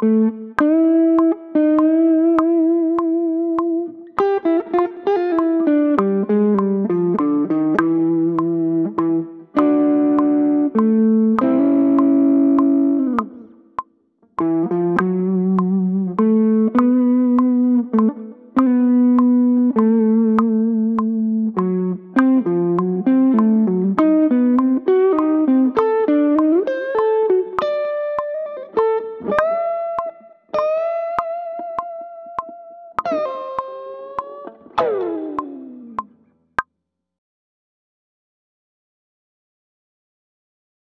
Woo!